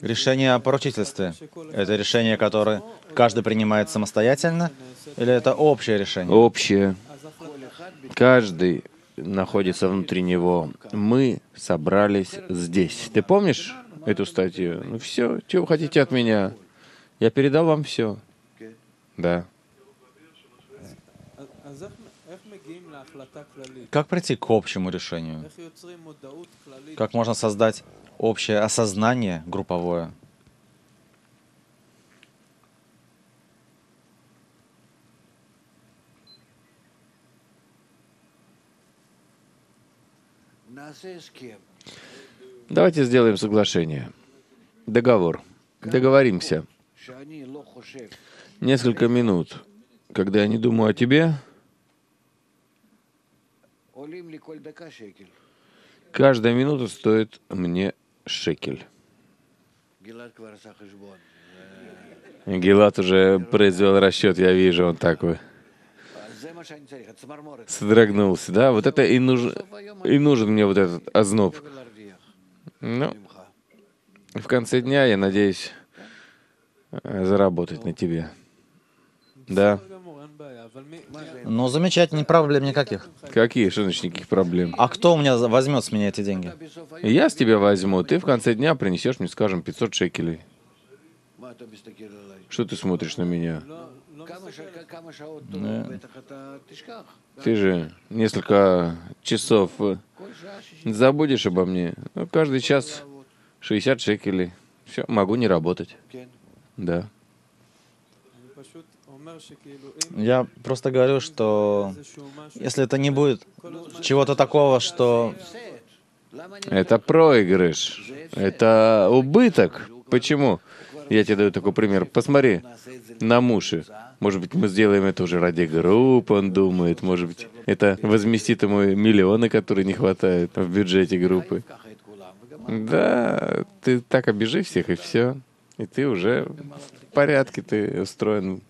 Решение о поручительстве — это решение, которое каждый принимает самостоятельно, или это общее решение? Общее. Каждый находится внутри него. Мы собрались здесь. Ты помнишь эту статью? Ну все, чего хотите от меня? Я передал вам все. Да. Как прийти к общему решению? Как можно создать общее осознание групповое? Давайте сделаем соглашение. Договор. Договоримся. Несколько минут, когда я не думаю о тебе, каждая минута стоит мне шекель. Гилат уже произвел расчет, я вижу, он такой содрогнулся. Да, вот это и нужен, и нужен мне вот этот озноб. Ну, в конце дня я надеюсь э, заработать на тебе. Да. Ну, замечательно, проблем никаких. Какие, что значит никаких проблем? А кто у меня возьмет с меня эти деньги? Я с тебя возьму, ты в конце дня принесешь мне, скажем, 500 шекелей. Что ты смотришь на меня? Ты же несколько часов э, забудешь обо мне. Ну, каждый час 60 шекелей. Все, могу не работать. Да. Я просто говорю, что если это не будет чего-то такого, что... Это проигрыш, это убыток. Почему? Я тебе даю такой пример. Посмотри на Муши. Может быть, мы сделаем это уже ради группы. он думает. Может быть, это возместит ему миллионы, которые не хватают в бюджете группы. Да, ты так обижи всех и все. И ты уже в порядке, ты устроен